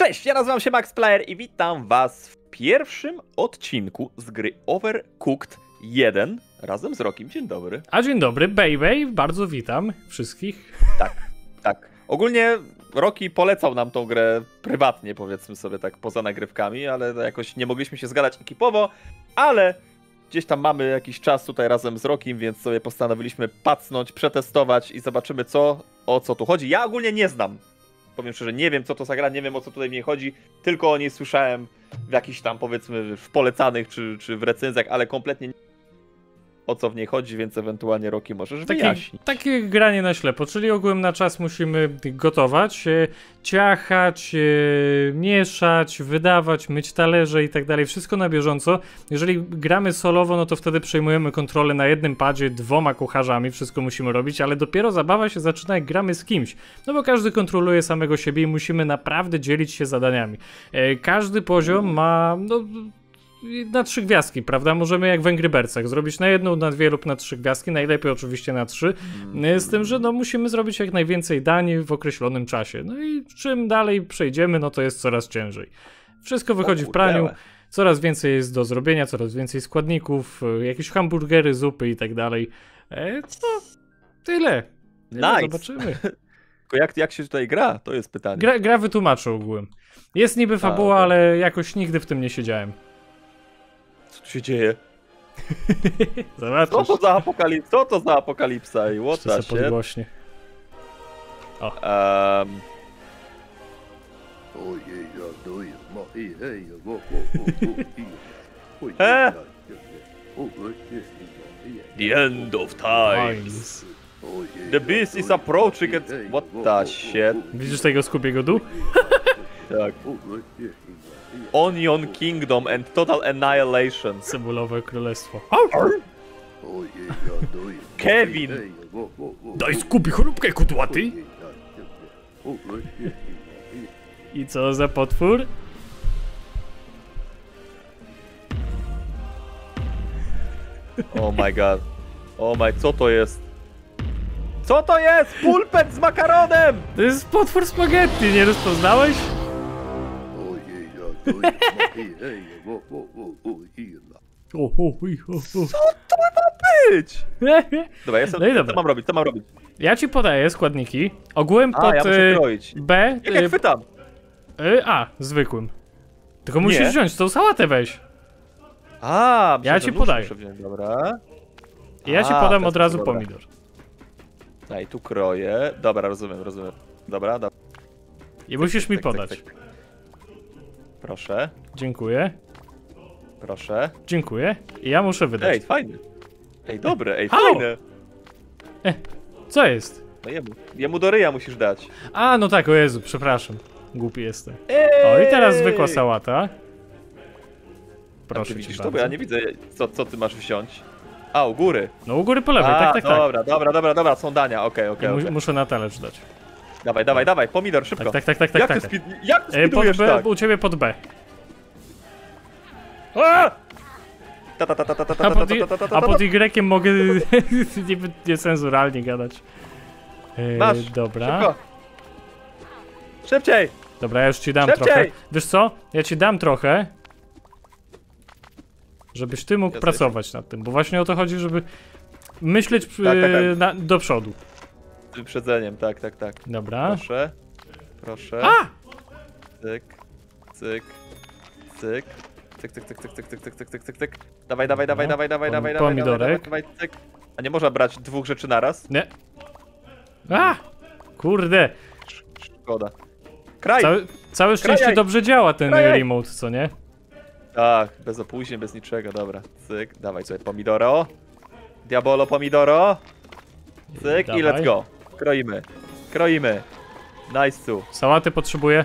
Cześć, ja nazywam się Max Player i witam was w pierwszym odcinku z gry Overcooked 1 razem z Rokim. Dzień dobry. A dzień dobry, baby, bardzo witam wszystkich. Tak, tak. Ogólnie Roki polecał nam tą grę prywatnie, powiedzmy sobie tak, poza nagrywkami, ale jakoś nie mogliśmy się zgadać ekipowo, ale gdzieś tam mamy jakiś czas tutaj razem z Rokim, więc sobie postanowiliśmy pacnąć, przetestować i zobaczymy co, o co tu chodzi. Ja ogólnie nie znam powiem szczerze, nie wiem co to za gra, nie wiem o co tutaj mnie chodzi, tylko o niej słyszałem w jakichś tam powiedzmy w polecanych czy, czy w recenzjach, ale kompletnie nie o co w niej chodzi, więc ewentualnie Roki możesz takie, wyjaśnić. Takie granie na ślepo, czyli ogółem na czas musimy gotować, e, ciachać, e, mieszać, wydawać, myć talerze i tak dalej, wszystko na bieżąco. Jeżeli gramy solowo, no to wtedy przejmujemy kontrolę na jednym padzie, dwoma kucharzami, wszystko musimy robić, ale dopiero zabawa się zaczyna jak gramy z kimś, no bo każdy kontroluje samego siebie i musimy naprawdę dzielić się zadaniami. E, każdy poziom ma no, na trzy gwiazdki, prawda? Możemy jak w Angry Birdsach zrobić na jedną, na dwie lub na trzy gwiazdki, najlepiej oczywiście na trzy, z tym, że no musimy zrobić jak najwięcej dań w określonym czasie. No i czym dalej przejdziemy, no to jest coraz ciężej. Wszystko wychodzi w praniu, coraz więcej jest do zrobienia, coraz więcej składników, e, jakieś hamburgery, zupy i tak dalej. E, no, tyle. Nice. Zobaczymy. Tylko jak, jak się tutaj gra? To jest pytanie. Gra, gra wytłumaczę ogółem. Jest niby fabuła, A, okay. ale jakoś nigdy w tym nie siedziałem się dzieje? Co to za apokalipsa? Co to za apokalipsa? I what the podgłośnie. O. Um... The end of times. The beast is approaching. What the shit? Widzisz tego skupiego dół? tak. Onion Kingdom and Total Annihilation. Cebulowe królestwo. Kevin! Daj skupi chrupkę, kutłaty! I co za potwór? Oh my god. Oh my, co to jest? Co to jest? Pulpet z makaronem! To jest potwór spaghetti, nie rozpoznałeś? Co to ma być? Dobra, ja sobie, no i dobra. co mam robić, co mam robić? Ja ci podaję składniki. Ogółem pod A, ja muszę y, B. Jak ja y, chwytam? Y, A, zwykłym. Tylko musisz Nie. wziąć tą sałatę weź. A, ja ci podaję. Wziąć, dobra. Ja A, ci podam od razu dobra. pomidor. Daj, tu kroję. Dobra, rozumiem, rozumiem. Dobra, dobra. I musisz mi podać. Tak, tak, tak. Proszę. Dziękuję. Proszę. Dziękuję. I ja muszę wydać. Ej, fajny. Ej, dobre, ej, Halo! fajne. E, co jest? No jemu, jemu do ryja musisz dać. A, no tak, o Jezu, przepraszam. Głupi jestem. Ej! O, i teraz zwykła sałata. Proszę widzisz to, bo ja nie widzę, co, co ty masz wziąć. A, u góry. No u góry po lewej, A, tak, tak, tak. Dobra, dobra, dobra, dobra, są dania, okej, okay, okej. Okay, okay. Muszę na talerz dać. Dawaj, dawaj, dawaj, pomidor, szybko. Tak, tak, tak, tak. Jak tak, ty, speed, jak ty speedujesz pod B, tak? U ciebie pod B. A! A pod Y mogę niecenzuralnie gadać. Masz, dobra. Szybciej! Dobra, ja już ci dam Szybciej! trochę. Wiesz co? Ja ci dam trochę. Żebyś ty mógł ja pracować nad tym, bo właśnie o to chodzi, żeby myśleć tak, tak, tak. Na, do przodu. Z wyprzedzeniem, tak, tak, tak. Dobra. Proszę. Proszę. A! Cyk. Cyk. Cyk. Cyk, cyk, cyk, cyk, cyk, cyk, cyk, cyk, cyk, cyk, cyk. Dawaj, dawaj, dawaj, dawaj, dawaj, dawaj, dawaj, Pomidorek. dawaj, cyk. A nie można brać dwóch rzeczy naraz? Nie. A! Kurde. Szkoda. Kraj! Całe, całe szczęście Krajaj. dobrze działa ten Krajaj. remote, co nie? Tak, bez opóźnień, bez niczego, dobra. Cyk, dawaj sobie pomidoro. Diabolo pomidoro. Cyk i let's go. Kroimy. Kroimy. Nice tu. Sałaty potrzebuję.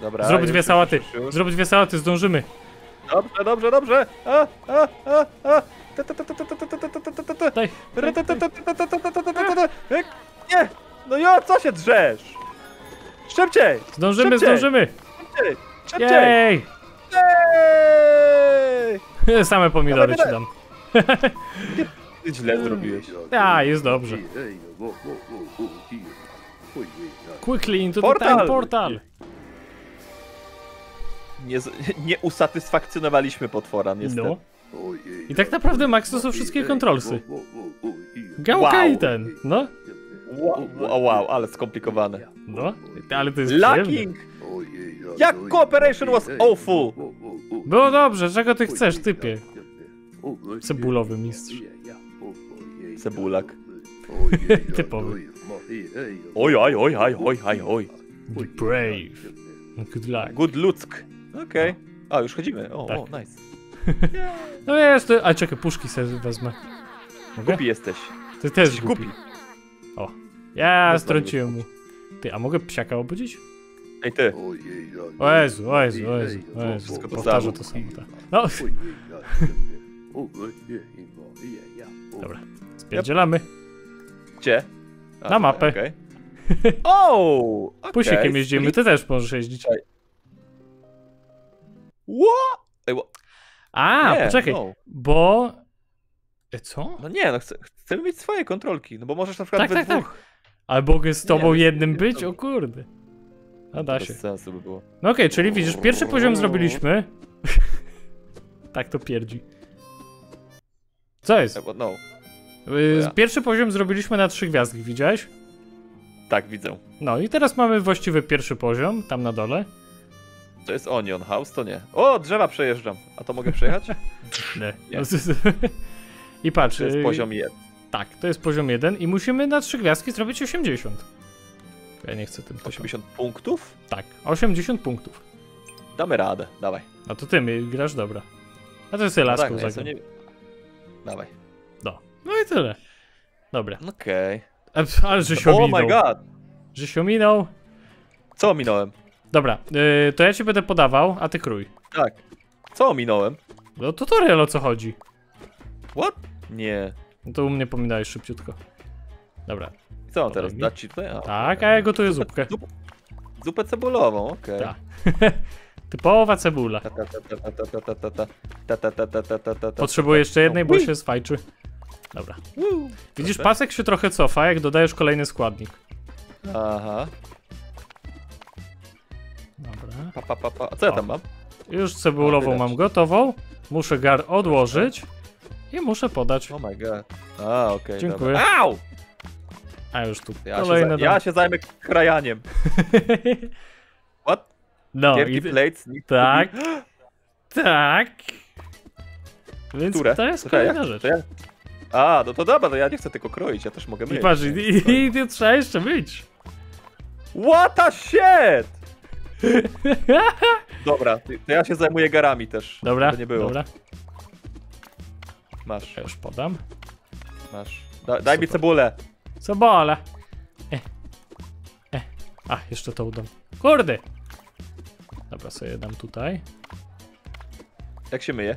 Dobra. Zrób dwie sałaty. Zrób dwie sałaty, zdążymy. Dobrze, dobrze, dobrze. A, a, a, a. Daj. Nie! No jo, co się drzesz? Szybciej! Zdążymy, zdążymy! Szybciej! Szybciej! Jej! Same pomidory ci dam. Źle zrobiłeś. A, jest dobrze. Quickly into portal. the time portal. Nie, nie usatysfakcjonowaliśmy potwora, niestety. No. I tak naprawdę Max to są wszystkie kontrolsy. Gałka Wow. i ten, no. Wow, wow, wow, ale skomplikowane. No, ale to jest. Lacking! Jak cooperation was awful! Było dobrze, czego ty chcesz, typie? Cebulowy mistrz. Cebulak. Typowy. Oj, oj, oj, oj, oj, oj, oj. Be brave. Good luck. Good ludzk. Okej. A, już chodzimy. O, Tak. o, nice. No jest, to... a czekaj, puszki sobie wezmę. Mogę? Głupi jesteś. Ty też Jesteś głupi. głupi. O, ja Bez strąciłem mu. Ty, a mogę psiaka obudzić? Ej, ty. O Jezu, o Jezu, o Jezu, o Jezu. Wszystko samo. to samo, tak. No, dobra, spierdzielamy. Gdzie? A, Na mapę. okej. O! okej. Pusikiem jeździmy, ty też możesz jeździć. What? Ej, A, nie, poczekaj, No. bo... E, Co? no nie, no chcę, chcemy mieć swoje kontrolki, no bo możesz na przykład Tak, we tak, dwóch. tak. Ale mogę z tobą bez- jednym bez być? tobą. O kurde. A da się. Sensu by było. No okej, czyli widzisz, pierwszy poziom zrobiliśmy. tak to pierdzi. Co jest? No, ja. Pierwszy poziom zrobiliśmy na trzy gwiazdki, widziałeś? tak widzę. No i teraz mamy właściwy pierwszy poziom, tam na dole. To jest Onion House, to nie. O, drzewa przejeżdżam. A to mogę przejechać? Nie. Nie. I patrz. To jest y, poziom 1. Tak, to jest poziom 1 i musimy na trzy gwiazdki zrobić 80. Ja nie chcę tym tysiąc. 80 punktów? Tak, 80 punktów. Damy radę, dawaj. A to ty mi grasz dobra. A to jest No laską tak, no, ja nie... Dawaj. No i tyle. Dobra. Okej. Okay. Ale że się ominął. Oh my god. Że się ominął. Co ominąłem? Dobra, yy, to ja ci będę podawał, a ty krój. Tak. Co ominąłem? No tutorial o co chodzi. What? Nie. No to u mnie pominałeś szybciutko. Dobra. Co teraz, mi? dać ci tutaj? A, tak, a ja gotuję zupkę. Zupę cebulową, okej. Okay. Typowa cebula. Potrzebuję jeszcze jednej, bo się swajczy. Dobra. Woo. Widzisz, Proszę. pasek się trochę cofa, jak dodajesz kolejny składnik. Aha. Dobra. Pa, pa, pa, pa. A co ja O. tam mam? Już cebulową mam gotową. Muszę gar odłożyć. I muszę podać. Oh my god. A, okej. Dziękuję. dobra. Au! A już tu Ja się, kolejne. za, ja się zajmę krajaniem. What? no Gierki i plates? Tak. Tak. Więc Które? to jest ja- kolejna rzecz. To ja... A, no to dobra, to ja nie chcę tylko kroić, ja też mogę I myć. patrz, i, i, i, i trzeba jeszcze myć. What the shit! Dobra, ty- to ja się zajmuję garami też. Dobra, nie było. dobra. Masz, Ja już podam. masz. Da, daj mi Super. cebulę. Co bole. E. E. A, jeszcze to udam. Kurde. Dobra, sobie dam tutaj. Jak się myje?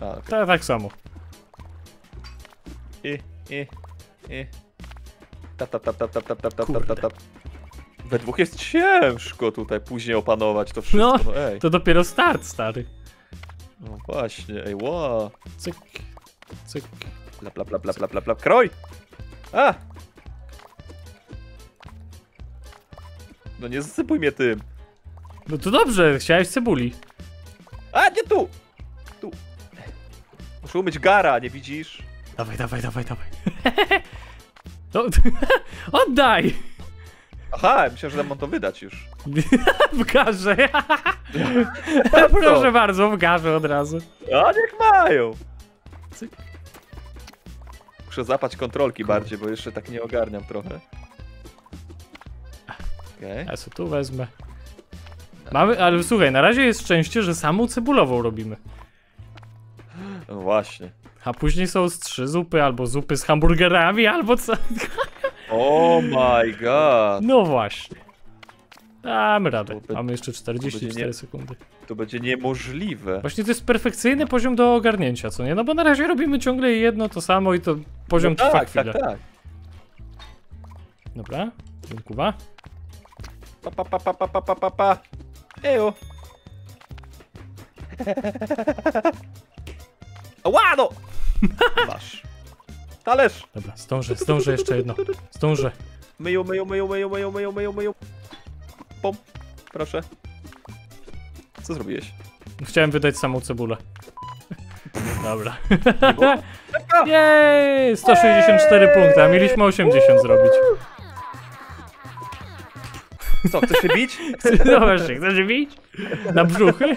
A, okej. To tak samo. I, i, i. Tap, tap, tap, tap, tap, tap, tap, tap, tap, Kurde. tap. We dwóch jest ciężko tutaj później opanować to wszystko. No, No, ej. To dopiero start, stary. No właśnie, ej, wow. Cyk. Cyk. Plap, plap, plap, plap, plap, plap, plap. Kroj! A! No nie zasypuj mnie tym. No to dobrze, chciałeś cebuli. A, nie tu! Tu. Muszę umyć gara, nie widzisz? Dawaj, dawaj, dawaj, dawaj. No, oddaj! Aha, myślałem, że mam to wydać już. W garze. Co? Proszę bardzo, w garze od razu. A niech mają! Cyk. Muszę zapać kontrolki bardziej, bo jeszcze tak nie ogarniam trochę. Okej. Ja sobie tu wezmę. Mamy, ale słuchaj, na razie jest szczęście, że samą cebulową robimy. No właśnie. A później są z trzy zupy, albo zupy z hamburgerami, albo co. Oh my god! No właśnie. Damy radę. Mamy jeszcze 44 będzie nie- sekundy. To będzie niemożliwe. Właśnie to jest perfekcyjny poziom do ogarnięcia, co nie? No bo na razie robimy ciągle jedno to samo i to poziom no trwa tak, chwilę. tak, tak. Dobra, dziękuję. Pa, pa, pa, pa, pa, pa, pa, pa, pa. Ejo. Ła, no! Masz. Talerz! Dobra, zdążę, zdążę jeszcze jedno. Zdążę. Myją, myją, myją, myją, myją, myją, myją, myją. Pom. Proszę. Co zrobiłeś? Chciałem wydać samą cebulę. Dobra. Jej! 164 punkty, a mieliśmy 80 zrobić. Co, chcesz się bić? No właśnie, chcesz bić? Na brzuchy?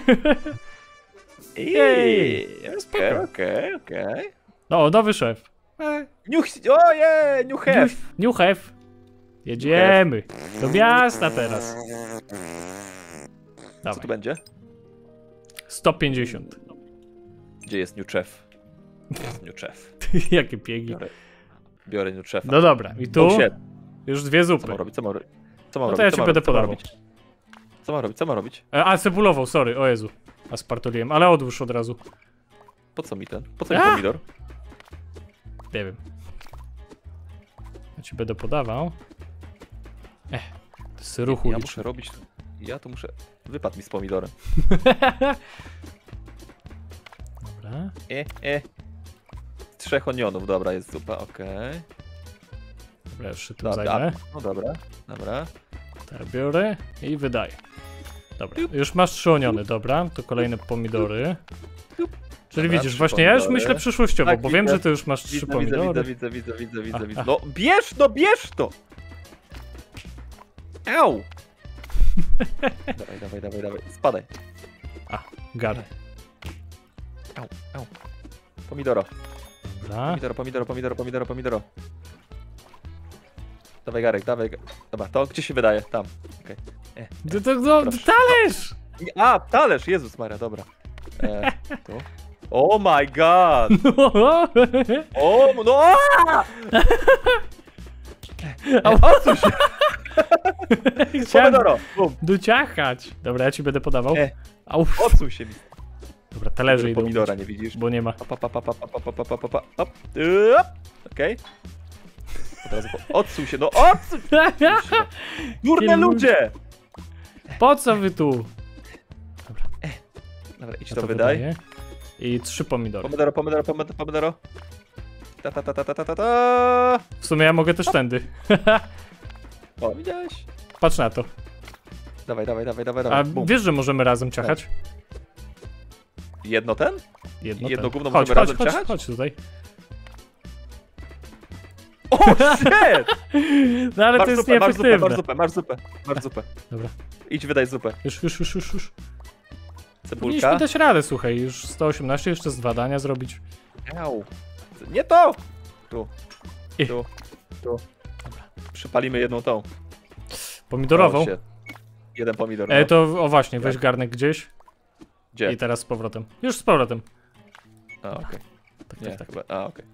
Jej! Okej, okej, okej. O, nowy szef. New, ojej, new hef. New Hef. Jedziemy. Do miasta teraz. Co tu Dawaj. będzie? 150. Gdzie jest new chef? Jest new chef. Jakie piegi. Biorę, biorę new chefa. No dobra, i tu już dwie Co mam zupy. robić? Co mam robić? Co mam No to robić? ja Co ci będę podawał. robić? Co mam robić? Co mam robić? E, A, cebulową, sorry, o Jezu. A spartoliłem, ale odłóż od razu. Po co mi ten? Po co mi A! pomidor? Nie wiem. Ja ci będę podawał. Eh, to jest ruchu Ja muszę robić... Ja tu muszę... Wypadł mi z pomidorem. Dobra. E, e. Trzech onionów, dobra, jest zupa, okej. Dobra, już się tym Dobra, zajmę. No dobra, dobra. Tak, biorę i wydaję. Dobra, już masz trzy oniony, dobra, to kolejne pomidory. Czyli Dobra, widzisz, trzy właśnie ja już pomidory. myślę przyszłościowo, Tak, bo wiem, widzę. że ty już masz trzy Widzę, widzę, widzę, pomidory. widzę, widzę, widzę, widzę, A, widzę. a. No bierz, no bierz to! Au! dawaj, dawaj, dawaj, dawaj, spadaj. Gar. Au, au. Pomidoro, Dobra. pomidoro, pomidoro, pomidoro, pomidoro, pomidoro. Dawaj Garek, dawaj. Dobra, to gdzie się wydaje? Tam. E, to, to, to talerz! A, talerz, Jezus Maria, dobra. E, tu. Oh my god! No. O, no! A! A o co się... Chciałem dociachać. Dobra, ja ci będę podawał. E. Odsuń się mi. Dobra, talerze idą. Pomidora nie widzisz? Bo nie ma. Okej. Od razu po... odsuń się, no odsuń się! Durne ludzie! Po co wy tu? Dobra, idź Ja to to wydaj. wydaję. I trzy pomidory. Pomidoro, pomidoro, pomidoro, pomidoro. Ta, ta, ta, ta, ta, ta, ta. W sumie ja mogę też tędy. O, widziałeś? Patrz na to. Dawaj, dawaj, dawaj, dawaj, A. Bum. wiesz, że możemy razem ciachać? Jedno ten? Jedno, Jedno ten. gówno chodź, możemy chodź, razem chodź, ciachać? chodź tutaj. O, shit! No ale Masz to jest zupę, masz zupę, nieefektywne. masz zupę, masz zupę, masz zupę. Dobra. Idź, wydaj zupę. Już, już, już, już, już. Powinniśmy Cebulka. dać radę, słuchaj. Już 118, jeszcze z dwa dania zrobić. Au. Nie to! Tu, I. tu, tu. Przypalimy jedną tą. Pomidorową. Jeden pomidor. E, no. to o właśnie, weź garnek gdzieś. Gdzie? I teraz z powrotem. Już z powrotem. A, okej. Tak, Nie, tak, tak. chyba. A, okej.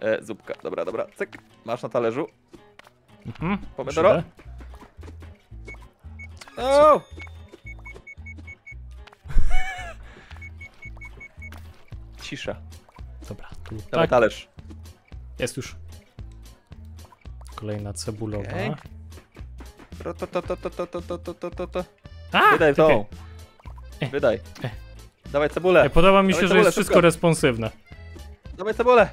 E, zupka, dobra, dobra. Cyk. Masz na talerzu. Mhm. Pomidoro. O! Cisza. Dobra, tu Dawaj tak. talerz. Jest już. Kolejna cebulowa. Okej. To, to, to, to, to, to, to, to, to, to, to. A! Wydaj tą. E. Wydaj. E. Dawaj cebulę. E, Podoba mi się, Dawaj że cebulę, jest wszystko szybko. responsywne. Dawaj cebulę.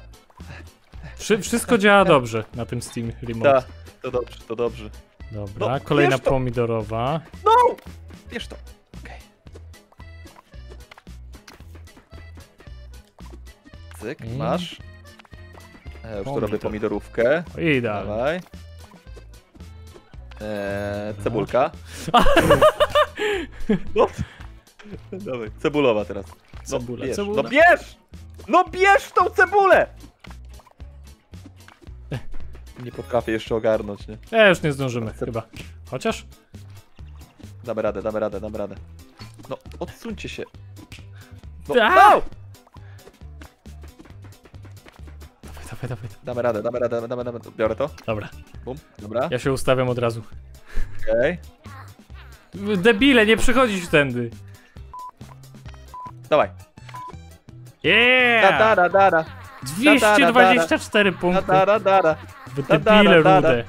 Wszy wszystko działa dobrze na tym Steam Remote. Tak, to dobrze, to dobrze. Dobra, No, kolejna pomidorowa. No! Bierz to. Okej. Cyk, I- masz. E, już robię Pomidor. pomidorówkę. O, Idealnie. Dawaj. Eee, cebulka. No. Dawaj, cebulowa teraz. No, Cebula, bierz. cebula. No bierz! No bierz tą cebulę! Nie potrafię jeszcze ogarnąć, nie? E, już nie zdążymy, Ce- chyba. Chociaż? Damy radę, damy radę, damy radę. No, odsuńcie się. No, no! Dawaj, dawaj, dawaj. Damy radę, damy radę, damy radę. Biorę to. Dobra, Bum, dobra. ja się ustawiam od razu. Okej. Debile, nie przychodzisz tędy. Dawaj. Da, Yeah! da, da, da, da. 224 Da, punkty. da, da, da, da. Wy Debile rude.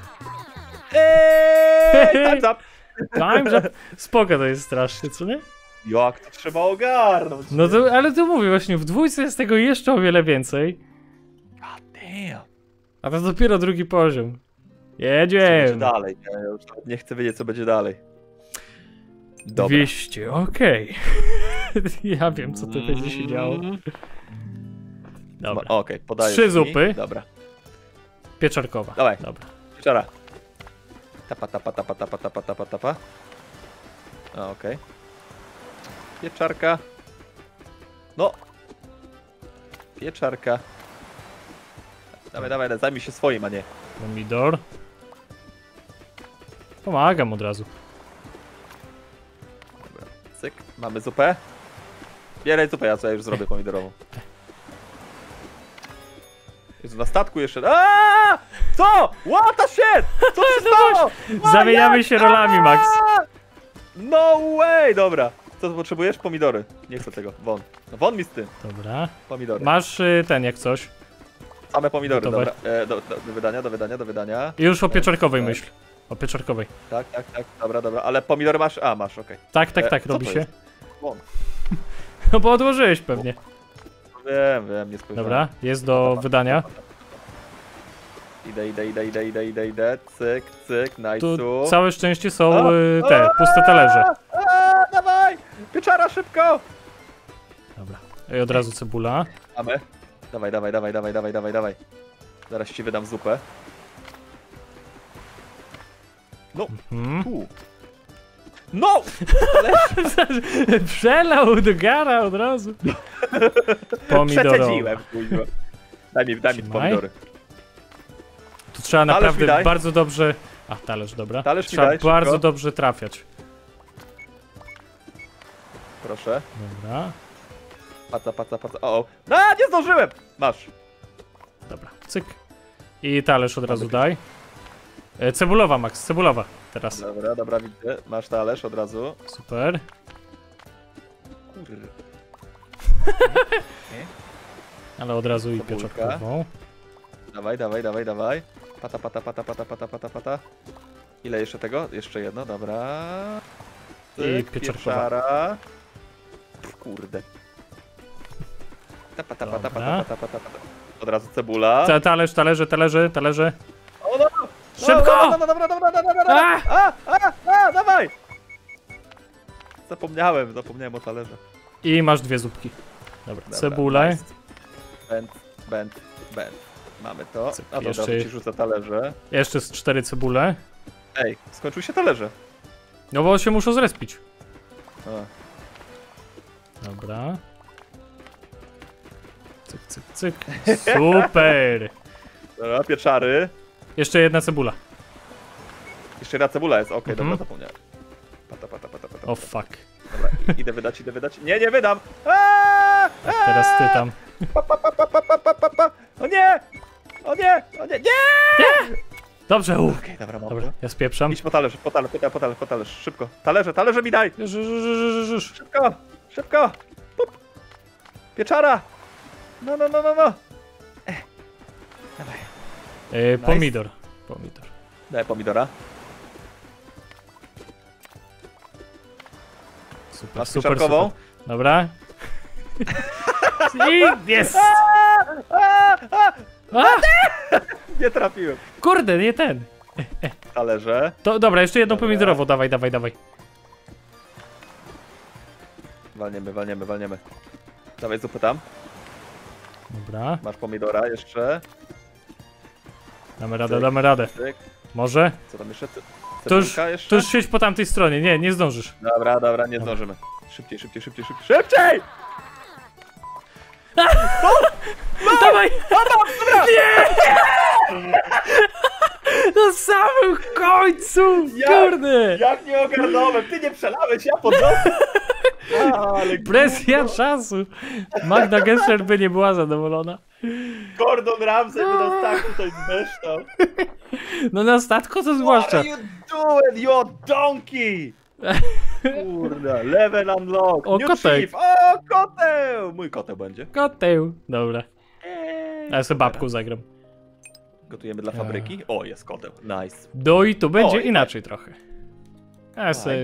Eee, time's up. Time's up. Spoko to jest strasznie, co nie? Jak to trzeba ogarnąć? No to, ale tu mówię właśnie, w dwójce jest tego jeszcze o wiele więcej. God damn. A to dopiero drugi poziom. Co będzie Jedziemy. dalej? Ja już nie chcę wiedzieć, co będzie dalej. Dobra. 200, okej. ja wiem, co tu będzie się działo. Mm. Dobra. Okej, podajesz Trzy mi. zupy. Dobra. Pieczarkowa. Dawaj. Dobra. Wieczora. Tapa, tapa, tapa, tapa, tapa, tapa, tapa. A, okej. Pieczarka. No. Pieczarka. Dawaj, dawaj, zajmij się swoim, a nie. Pomidor. Pomagam od razu. Cyk, mamy zupę. Bieraj zupę, ja sobie już zrobię pomidorową. Jezu, na statku jeszcze. Aaaa! Co? What the shit? Co się stało? A, Zamieniamy się rolami, Max. No way! Dobra. Co potrzebujesz? Pomidory. Nie chcę tego. Won. No won mi z tym. Dobra. Pomidory. Masz y, ten jak coś. Same pomidory, Gotowe. dobra. E, do, do, do wydania, do wydania, do wydania. Już o pieczarkowej Tak. myśl. O pieczarkowej. Tak, tak, tak. Dobra, dobra. Ale pomidory masz? A, masz, okej. Tak, tak, E, tak, robi się. jest? Won. No bo odłożyłeś pewnie. Wiem, wiem, nie spojrzałem. Dobra, jest do wydania. Idę, idę, idę, idę, idę, idę, idę. Cyk, cyk, Tu najsu. całe szczęście są y, te puste talerze. A, dawaj! Pieczara, szybko! Dobra. I od razu cebula. Mamy. Dawaj, dawaj, dawaj, dawaj, dawaj, dawaj, dawaj. Zaraz ci wydam zupę. No, Hmm. tu. No! Przelał do gara od razu. Pomidorowa. Przecedziłem, kuźwa. Daj mi, daj mi pomidory. Tu trzeba Talerz naprawdę bardzo dobrze... A, talerz, dobra. Talerz trzeba daj, szybko. bardzo dobrze trafiać. Proszę. Dobra, Paca, paca, paca. O, o. No, nie zdążyłem! Masz. dobra. Cyk. I talerz od razu daj. E, cebulowa, Max, cebulowa. Teraz. Dobra, dobra, widzę. Masz talerz od razu. Super. Kurde. Ale od razu i pieczarkową. Dawaj, dawaj, dawaj, dawaj. Pata, pata, pata, pata, pata, pata, pata. Ile jeszcze tego? Jeszcze jedno, dobra. I Cyk, pieczarkowa. pieczara. Pff, Kurde. Tapa, tapa, tapa, Dobra. tapa, tapa, tapa. Od razu cebula. Ta, talerz, talerze, talerze, talerze. Szybko! No, no, dobra, dobra, dobra, dobra, dobra. A! A, a, a, dawaj! Zapomniałem, zapomniałem o talerze. I masz dwie zupki. Dobra, Dobra, cebulę. nice. Bend. Mamy to. Cyk, A dobra, jeszcze... ci rzucę talerze. Jeszcze z cztery cebule. Ej, skończył się talerze. No bo się muszą zrespić. A. Dobra. Cyk, cyk, cyk. Super! Dobra, pieczary. Jeszcze jedna cebula. Jeszcze jedna cebula jest, okej, okay, mhm. dobra, zapomniałem. Pata, pata, pata, pata. O oh, fuck. Dobra, idę wydać, idę wydać. Nie, nie wydam! Eee! Aaaa! Aaaa! Teraz ty tam. Eee! Pa, pa, pa, pa, pa, pa, pa, pa. O nie! O nie! O nie! Nie! nie! Dobrze, u. Okej, okay, dobra, mam dobra. Ja spieprzam. Idź po talerz, po talerz, po talerz, po talerz, talerz, szybko. Talerze, talerze mi daj! Szybko, szybko! Pup. Pieczara! No, no, no, no, no! Ech. Dawaj. E, pomidor. Pomidor. Daj pomidora. Super, Masz super, super. Dobra. I jest! A! nie trafiłem. Kurde, nie ten. Talerze. To, dobra, jeszcze jedną Dobra. pomidorową, dawaj, dawaj, dawaj. Walniemy, walniemy, walniemy. Dawaj zupę tam. Dobra, Masz pomidora jeszcze. Damy radę, damy radę. Cyk. Może? Co tam jeszcze? To już, to już siedź po tamtej stronie, nie, nie zdążysz. Dobra, dobra, nie zdążymy. Szybciej, szybciej, szybciej, szybciej. Szybciej! Dawaj! Nie! Na samym końcu! Kurde! Jak nie ogarnąłem? Ty nie przelałeś, ja podniosłem. Presja czasu! Magda Gessler by nie była zadowolona. Gordon Ramsay by nas tak tutaj zbeształ. No na statku to What zwłaszcza. are you doing, you donkey? Kurde, level unlock. O, New kotek. chief. O, koteł! Mój koteł będzie. Koteł. Dobra. Eee, A ja sobie babką zagram. Gotujemy dla fabryki? O, jest koteł. Nice. No i to będzie O, i- inaczej trochę. A Ja sobie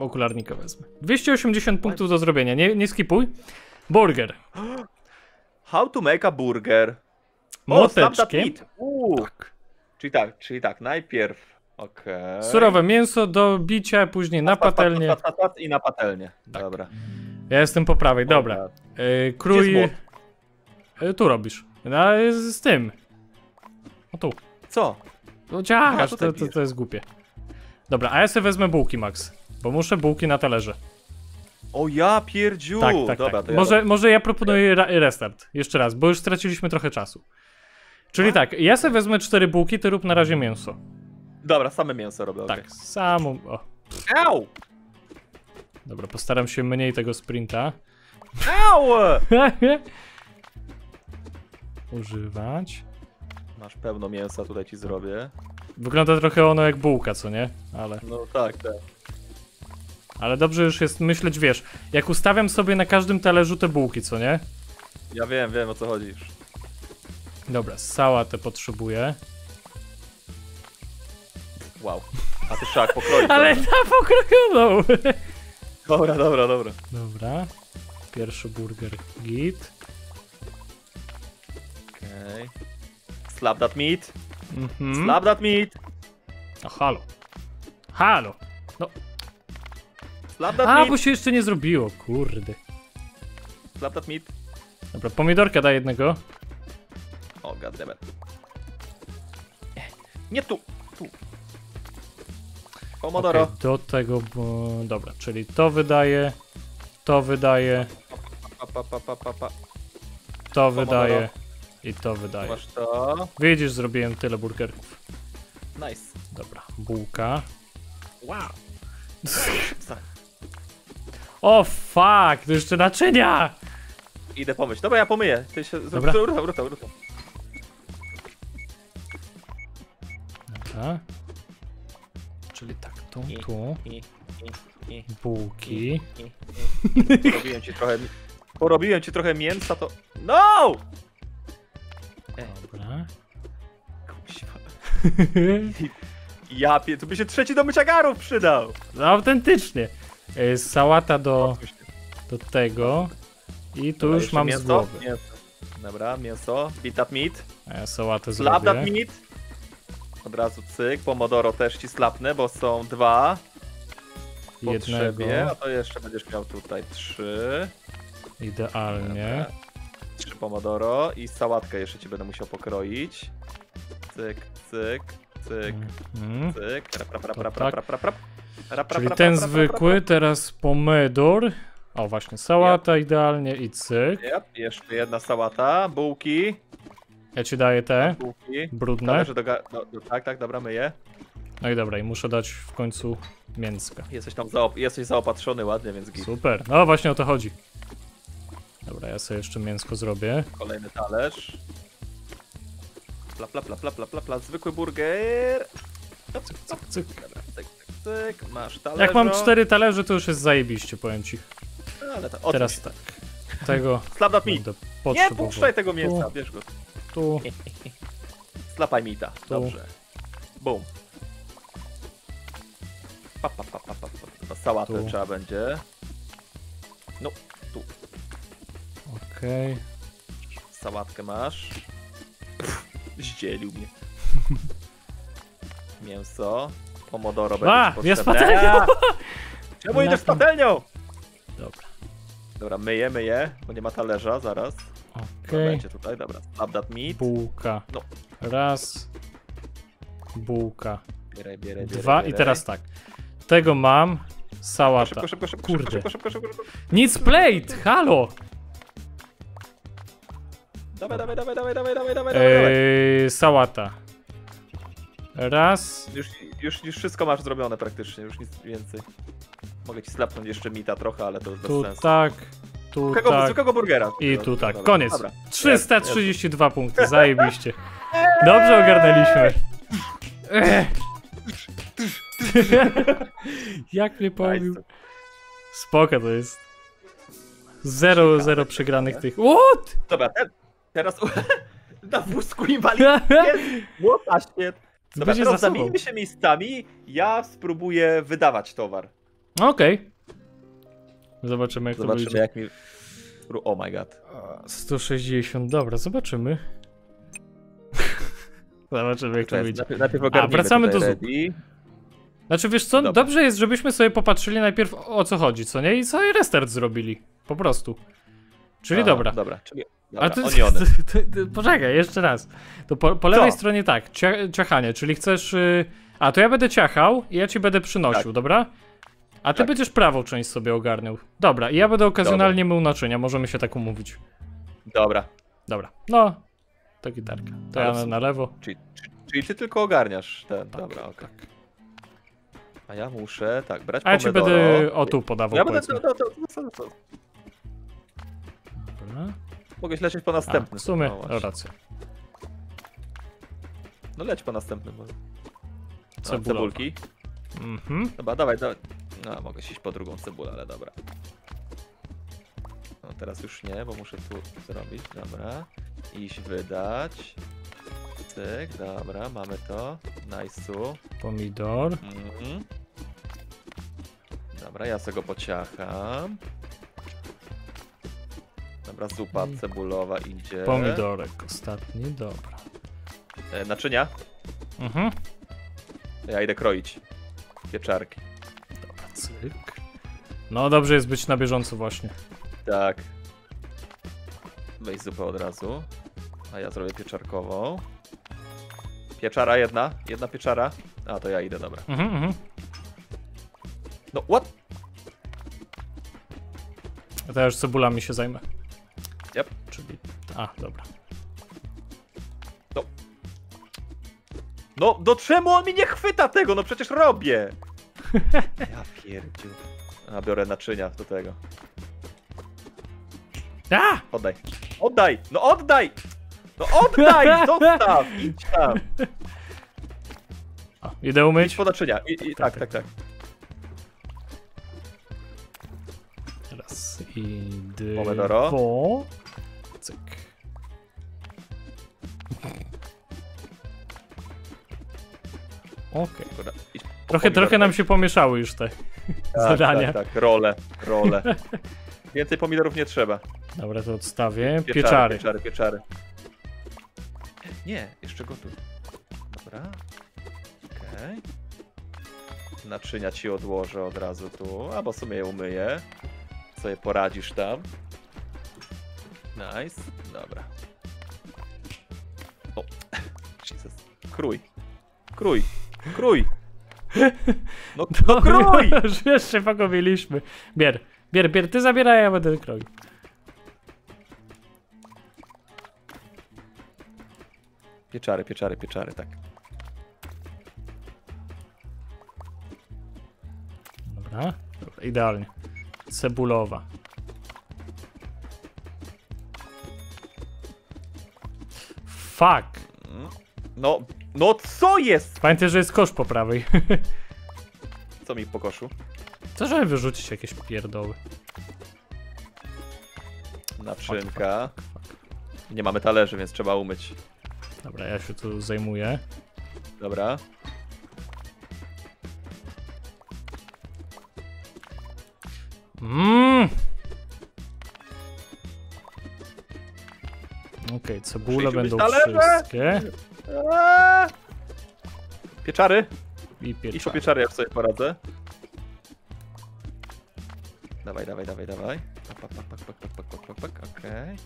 okularnika wezmę. 280 punktów do zrobienia, nie, nie skipuj. Burger. How to make a burger. O, Moteczkiem. Uuu. Tak. Czyli tak, czyli tak, najpierw Okej. Surowe mięso do bicia, później na Pat, pat, pat, patelnię. pat, pat, pat I na patelnię. Tak. Dobra. Ja jestem po prawej, dobra. Gdzie krój. E, tu robisz. No, z tym. O tu. Co? No ciachasz, to, to, bijesz. to jest głupie. Dobra, a ja sobie wezmę bułki, Max. Bo muszę bułki na talerze. O ja pierdziu! Tak, tak, Dobra, tak. to ja Może, może ja proponuję restart. Jeszcze raz, bo już straciliśmy trochę czasu. Czyli tak, ja sobie wezmę cztery bułki, ty rób na razie mięso. Dobra, same mięso robię. Tak, samo. O. Au! Dobra, postaram się mniej tego sprinta Au! używać. Masz pełno mięsa, tutaj ci zrobię. Wygląda trochę ono jak bułka, co nie? Ale, No tak, tak. ale dobrze już jest myśleć, wiesz, jak ustawiam sobie na każdym talerzu te bułki, co nie? Ja wiem, wiem o co chodzi już. Dobra, sałatę potrzebuję. Wow. A ty szak pokroić. Ale dobra. na pokrojoną! Dobra, dobra, dobra. Dobra. Pierwszy burger git. Okej. Slap that meat. Mhm. Slap that meat. O, halo. Halo! Slap that A, meat. bo się jeszcze nie zrobiło, kurde. Slap that meat. Dobra, pomidorka da jednego. O, goddammit. Nie tu, tu. Pomodoro. Okej, do tego, bo... Dobra, czyli to wydaje, to wydaje, pa, pa, pa. to wydaje i to wydaje. Masz to. Widzisz, zrobiłem tyle burgerów. Nice. Dobra, bułka. Wow. O fuck, to jeszcze naczynia! Idę pomyśl. Dobra, ja pomyję. Ty się... Dobra. Ruta, ruta. Dobra. Czyli tak, tu, tu, bułki. Porobiłem ci trochę... Porobiłem ci trochę mięsa, to... No! Dobra. Kuźwa. Ja pie... Tu by się trzeci do mycia garów przydał. No, autentycznie. E, Sałata do, do tego. I tu Dobra, już jeszcze mam mięso? z głowy. Mięso. Dobra, mięso. Beat that meat. A ja sałatę Slap that zrobię. meat. Od razu cyk. Pomodoro też ci slapnę, bo są dwa. Jednego. potrzebie. A to jeszcze będziesz miał tutaj trzy. Idealnie. Dobra. Trzy pomodoro i sałatkę jeszcze ci będę musiał pokroić. Cyk, cyk, cyk, Mhm. cyk. Rap, rap, rap, To rap, tak. rap, rap, rap. Rap, Czyli rap, ten rap, rap, zwykły, teraz pomidor. O, właśnie, sałata idealnie i cyk. rap, rap. Yep, jeszcze jedna sałata, bułki. Ja ci daję te, Bułki. brudne. Do, do, do, tak, tak, dobra, myję. No i dobra, i muszę dać w końcu mięska. Jesteś tam zaop- jesteś zaopatrzony ładnie, więc git. Super, no właśnie o to chodzi. Dobra, ja sobie jeszcze mięsko zrobię. Kolejny talerz. Pla, pla, pla, pla, pla, pla, pla. Zwykły burger. Cyk, cyk, Cyk, cyk. Cyk. Masz talerz. Jak mam cztery talerze, to już jest zajebiście, powiem ci. Ale to, Teraz tak. Tego Slap będę Nie puszczaj tego mięsa, bierz go. Tu, Slapaj mita. Tu. Dobrze. Boom. Pa, pa, pa, pa, pa. Sałatę Tu. trzeba będzie. No, okej. sałatkę masz. Pff, Zdzielił mnie. Mięso. Pomodoro A, będzie jest potrzebne. patelnią! Eee! Czemu idziesz z patelnią? Dobra, Dobra, myję, myję, bo nie ma talerza, zaraz. okej. Będzie tutaj, dobra. That meat. Bułka. No. Raz. Bułka. Bieraj, bieraj, bieraj, Dwa i bieraj. teraz tak. Tego mam. Sałata. Szybko, szybko, szybko, Kurde. szybko, szybko, szybko, szybko. Nic plate! Halo! Dawaj, dawaj, dawaj, dawaj, dawaj, dawaj, dawaj, dawaj. Eee, sałata. Raz. Już, już, już wszystko masz zrobione praktycznie, już nic więcej. Mogę ci slapnąć jeszcze mita trochę, ale to już bez Tu sensu. tak. Tu Zwykłego, tak. zwykłego burgera. I tu tak. Dobra, Koniec. Dobra. 332 punkty. Zajebiście. Dobrze ogarnęliśmy. Ech. Jak mnie pobił. Nice. Spoko to jest. Zero, zero przegranych tych. What? Dobra, teraz na wózku inwalid jest młota świet. Dobra, Będzie teraz za sobą. zamieńmy się miejscami, ja spróbuję wydawać towar. Okej. Zobaczymy jak to Zobaczymy wyjdzie. jak mi... Oh my god. 160, dobra, zobaczymy. Zobaczymy, jak to wyjdzie. najpierw, najpierw ogarnijmy wracamy do zup. Znaczy, wiesz co, Dobra. dobrze jest, żebyśmy sobie popatrzyli najpierw o co chodzi, co nie? I sobie restart zrobili. Po prostu. Czyli Aha, dobra. Dobra, czyli Dobra, ty, oniony. to, to, to, poczekaj, jeszcze raz. To po, po lewej stronie tak, cia, ciachanie, czyli chcesz... Y... A, to ja będę ciachał i ja ci będę przynosił, dobra? A ty Tak. będziesz prawą część sobie ogarniał. Dobra, i ja będę okazjonalnie mył naczynia, możemy się tak umówić. Dobra, Dobra, no, to gitarka. To Ale ja na, na lewo. czyli, czyli, czyli ty tylko ogarniasz ten, Tak, dobra, okej. A ja muszę, tak, brać A ja ci będę o tu podawał, Ja będę, to, to, to, to, to. Dobra. Mogę lecieć po A, następny. w sumie, No, racja. no leć po następny. A, Cebulowa. cebulki. Mhm. Dobra, dawaj, dawaj. No, mogę iść po drugą cebulę, ale dobra. No teraz już nie, bo muszę tu zrobić, dobra. Iść wydać. Cyk, dobra, mamy to. Nice'u. Pomidor. Mhm. Dobra, ja sobie go pociacham. Dobra, zupa I- cebulowa idzie. Pomidorek ostatni, dobra. E, naczynia. Mhm. Ja idę kroić. Pieczarki. Dobra, cyk. No dobrze jest być na bieżąco właśnie. Tak. Weź zupę od razu. A ja zrobię pieczarkową. Pieczara jedna. Jedna pieczara. A, to ja idę, dobra. Mhm, mhm. No, what? Ja już cebulami się zajmę. Czyli... A, dobra. No, do czemu on mi nie chwyta tego? No przecież robię! Ja pierdziu. A, biorę naczynia do tego. A! Oddaj. Oddaj! No oddaj! No oddaj! Zostaw! Idź tam. O, idę Idź umyć. po naczynia. I, i, Tak, tak, tak. Raz i dwa. Okej. Po Trochę, trochę nam się pomieszały już te tak, zadania. Tak, tak, role, role. Więcej pomidorów nie trzeba. Dobra, to odstawię. Pieczary, Pieczary. pieczary, pieczary. Nie, jeszcze gotuj. Dobra. Okej. Naczynia ci odłożę od razu tu, albo w sumie je umyję. Sobie poradzisz tam. Nice. Dobra. O. Jesus. Krój. Krój. Krój. No, no krój! Już jeszcze pogubiliśmy. Bier, bier, bier, ty zabieraj, ja będę kroił. Pieczary, pieczary, pieczary, tak. Dobra, dobra, idealnie. Cebulowa. Fuck. No, no co jest? Pamiętaj, że jest kosz po prawej. Co mi po koszu? Co, żeby wyrzucić jakieś pierdoły? Naczynka. Nie mamy talerzy, więc trzeba umyć. Dobra, ja się tu zajmuję. Dobra. Mmm. Okej, cebule Muszę iść będą wszystkie. Eee! Pieczary. I po pieczary. pieczary, jak sobie poradzę. Dawaj, dawaj, dawaj, dawaj. Pak, pak, pak, pak, pak, pak, pak, pak, pak, okej.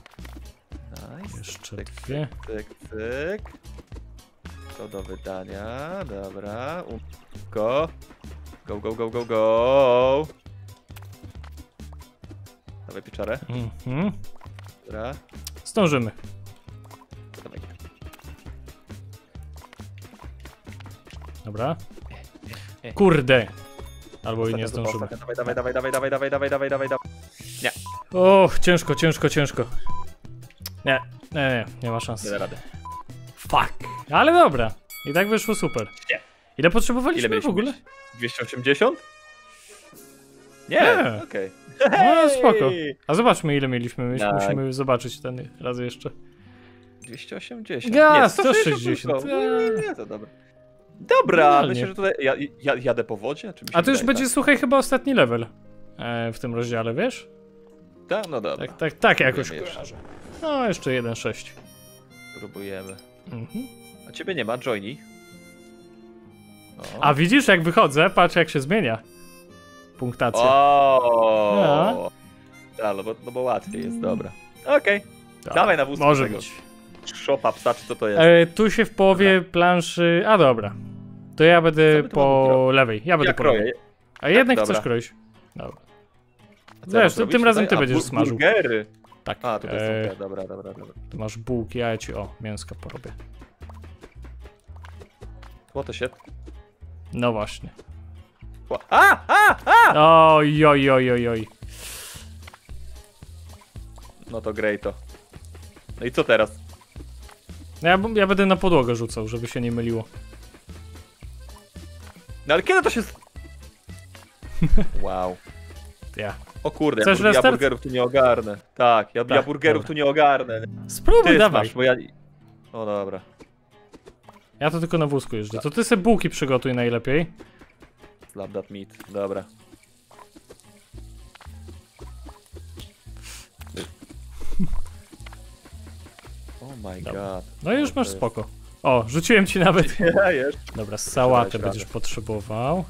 Nice. Jeszcze Cyk, dwie. Cyk, cyk. To do wydania, dobra. Um go. Go, go, go, go, go. Dawaj pieczarę, Mhm. dobra. Zdążymy. Dobra. Kurde. Albo i nie zdążymy. ostatnia. Dawaj, dawaj, dawaj, dawaj, dawaj, dawaj, dawaj, dawaj, dawaj. Och, ciężko, ciężko, ciężko. Nie, nie, nie, nie ma szans. Nie da rady. Fuck. Ale dobra. I tak wyszło super. Nie. Ile potrzebowaliśmy Ile w ogóle? mieć? 280? Nie, Nie. okej. No spoko. A zobaczmy ile mieliśmy. My Tak. Musimy zobaczyć ten raz jeszcze. 280. Gaz, nie, 160. tylko. Nie, nie, to dobra. Dobra, Normalnie. myślę, że tutaj. Ja, ja, jadę po wodzie? Czy A to już wydaje, będzie, słuchaj, chyba ostatni level e, w tym rozdziale, wiesz? Tak? Tak, no dobra. Tak, tak, tak jakoś kojarzę. No, jeszcze 1.6. Próbujemy. Mhm. A ciebie nie ma, Joini. A widzisz, jak wychodzę, patrz jak się zmienia. Punktacja. O. Tak, no bo, no bo łatwiej jest, dobra. Okej, Tak, dawaj na wózku Może tego. być. szopa psa, czy co to jest? E, tu się w połowie planszy... A dobra. To ja będę po lewej. Ja będę ja po lewej. A jednak dobra. chcesz kroić. Dobra. A co ja mam Wiesz, tym razem tutaj? ty A, będziesz smażył. Burgery. Tak. A, tutaj e, są te, dobra, dobra, dobra. tu masz bułki, a ja ci o, mięska porobię. What the shit? No właśnie. Ła- A, a, a! Oj, oj, oj, oj, oj. No to great to. No i co teraz? Ja, b- ja będę na podłogę rzucał, żeby się nie myliło. No ale kiedy to się... Wow. Ja. O kurde, Chcesz ja, bur- ja burgerów tu nie ogarnę. Tak, ja, ja Tak, burgerów dobra. tu nie ogarnę. Spróbuj, Ty dawaj. smaż, bo ja... O dobra. Ja to tylko na wózku jeżdżę. To ty sobie bułki przygotuj najlepiej. Slap that meat. Dobra. Oh my god. No i już masz spoko. O, rzuciłem ci nawet. Ja jeszcze. Dobra, sałatę będziesz radę. potrzebował.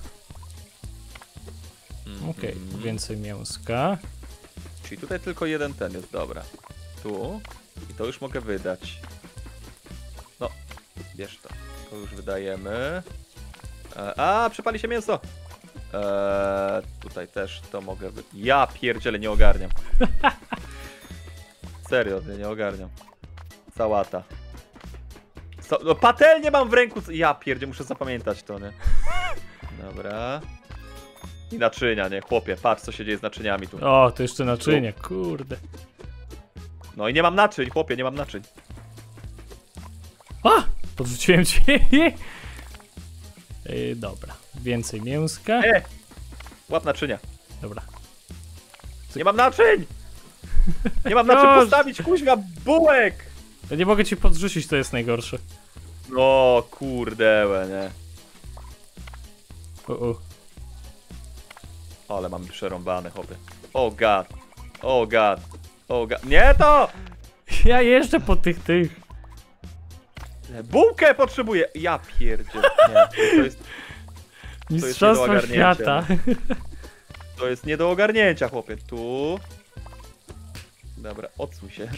Mhm. Okej, więcej mięska. Czyli tutaj tylko jeden ten jest, dobra. Tu. I to już mogę wydać. No, bierz to. To już wydajemy. E, a, przypali się mięso! E, tutaj też to mogę wy... Ja pierdzielę, nie ogarniam. Serio, nie, nie ogarniam. Sałata. So, no, patelnię mam w ręku! Ja pierdzie, muszę zapamiętać to, nie? Dobra. I naczynia, nie? Chłopie, patrz co się dzieje z naczyniami tu. O, to jeszcze naczynie, kurde. No i nie mam naczyń, chłopie, nie mam naczyń. A! Podrzuciłem ci. Ej, dobra, więcej mięska. E! Łap naczynia. Dobra. Nie mam naczyń! Nie mam na czym postawić, kuźwa, bułek! Ja nie mogę ci podrzucić, to jest najgorsze. No, kurde, nie. O, o. Ale mamy przerąbane, chłopie. O oh god. O oh god. O oh god. Nie to! Ja jeżdżę po tych tych. Bułkę potrzebuję! Ja pierdzie. Nie, to jest, jest Mistrzostwo nie do ogarnięcia. świata. to jest nie do ogarnięcia, chłopie. Tu. Dobra, odsuń się.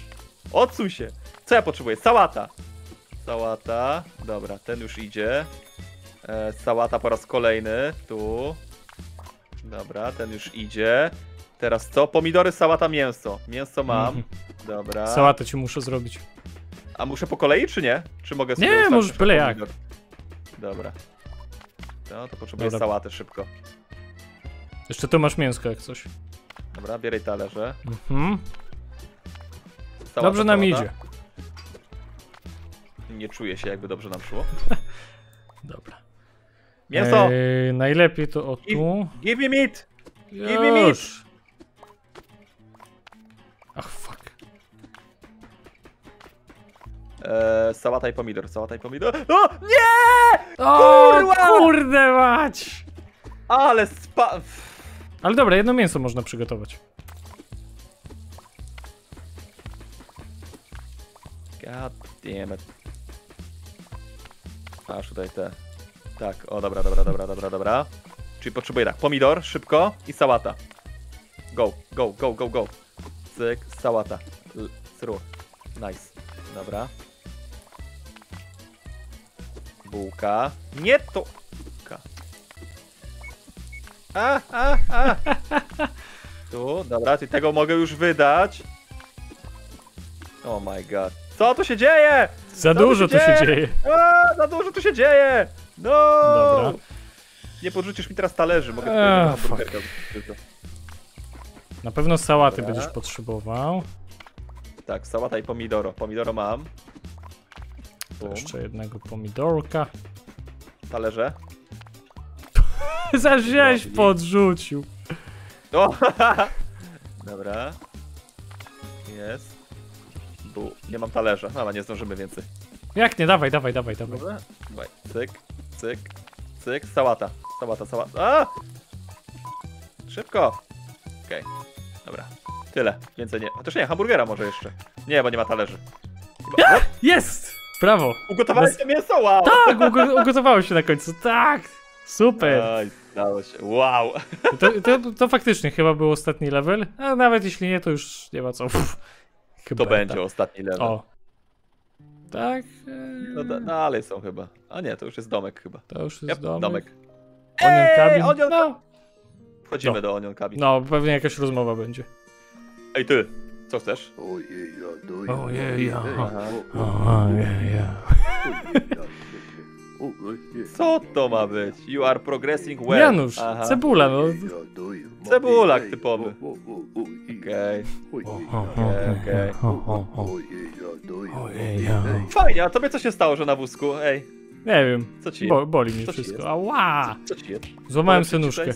Odsuń się! Co ja potrzebuję? Sałata! Sałata. Dobra, ten już idzie. E, sałata po raz kolejny. Tu. Dobra, ten już idzie. Teraz co? Pomidory, sałata, mięso. Mięso mam. Mhm. Dobra. Sałatę ci muszę zrobić. A muszę po kolei, czy nie? Czy mogę sobie Nie, możesz byle jak. pomidor? Dobra. No, to potrzebuję Dobra. sałatę szybko. Jeszcze tu masz mięsko jak coś. Dobra, bieraj talerze. Mhm. Sałata, Dobrze nam sałata. idzie. Nie czuję się, jakby dobrze nam szło. Dobra. Mięso! Eee, najlepiej to o tu. Give me meat! Give me meat! Już. Ach, fuck. Eee, sałata i pomidor, sałata i pomidor. O! Nie! O, Kurwa! kurde mać! Ale spa... Ale dobra, jedno mięso można przygotować. God damn it. Aż tutaj te. Tak, o dobra, dobra, dobra, dobra, dobra. Czyli potrzebuję tak, pomidor, szybko i sałata. Go, go, go, go, go. Cyk, sałata. L- Through. Nice. Dobra. Bułka. Nie to. A, a, a. Tu, dobra, czyli tego mogę już wydać. Oh my god. Co tu się dzieje? Za Co tu dużo się tu się dzieje? A, za dużo tu się dzieje! No! Dobra. Nie podrzucisz mi teraz talerzy, mogę Eee. Na pewno sałaty Dobra. będziesz potrzebował. Tak, sałata i pomidoro. Pomidoro mam. Jeszcze jednego pomidorka. Talerze. Zaś Robi. podrzucił. O! Dobra. Jest. Bu. Nie mam talerza. No, ale nie zdążymy więcej. Jak nie? Dawaj, dawaj, dawaj, dawaj. Dobra. Dawaj. Cyk, cyk, cyk. Sałata. Sałata, sałata. A! Szybko. Okej. Dobra. Tyle. Więcej nie. Chociaż nie, hamburgera może jeszcze. Nie, bo nie ma talerzy. Chyba. Jest! Brawo. Ugotowałeś Bez- to mięso? Wow! Tak, ugo- ugotowało się na końcu. Tak. Super. Oj, dało się. Wow! To, to, to faktycznie chyba był ostatni level, a nawet jeśli nie, to już nie ma co. Pff, chyba To będzie ostatni level. O. Tak? No da, dalej są chyba. A nie, to już jest domek chyba. To już jest Yep, domek. domek. Onion Ej, cabin. onion- No, Wchodzimy No. do Onion Cabin. no, pewnie jakaś rozmowa będzie. Ej ty, co chcesz? Ojej, ja. Aha. Ojej, ja. Co to ma być? You are progressing well. Janusz, Aha. cebula, no. Cebulak typowy. Okej. okej. Ojej, ja. Fajnie, a tobie co się stało, że na wózku? Ej, Nie wiem, co ci bo, jest? boli mi Co wszystko. Ała! Co ci jest? Złamałem sobie nóżkę.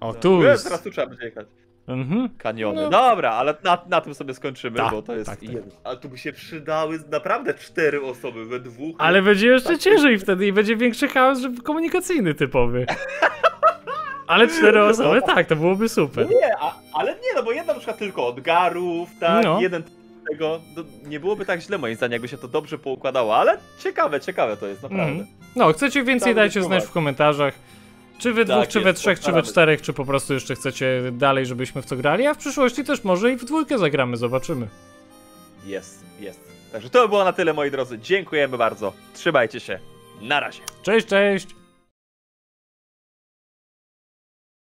O, No. tu Jest, jest. Teraz tu trzeba będzie jechać. Mhm. Kaniony. No. Dobra, ale na, na tym sobie skończymy, Tak, bo to jest... tak, tak. Ale tu by się przydały naprawdę cztery osoby we dwóch. Ale będzie jeszcze Tak. ciężej wtedy i będzie większy chaos komunikacyjny typowy. Ale cztery osoby, tak, to byłoby No super. nie, a, ale nie, no bo jedna na przykład tylko od garów, tak, No. jeden tego, to nie byłoby tak źle moim zdaniem, jakby się to dobrze poukładało, ale ciekawe, ciekawe to jest, naprawdę. Mhm. No, chcecie więcej, Trzeba dajcie znać w komentarzach. Czy wy Tak dwóch, czy we trzech, czy we czterech, czy po prostu jeszcze chcecie dalej, żebyśmy w to grali, a w przyszłości też może i w dwójkę zagramy, zobaczymy. Jest, jest. Także to by było na tyle, moi drodzy. Dziękujemy bardzo. Trzymajcie się. Na razie. Cześć, cześć!